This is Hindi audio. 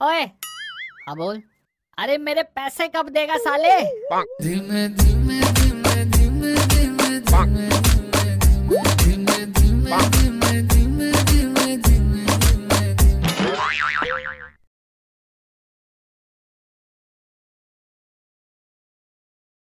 ओए। हाँ बोल। अरे मेरे पैसे कब देगा साले? धीमे धीमे धीमे धीमे धीमे धीमे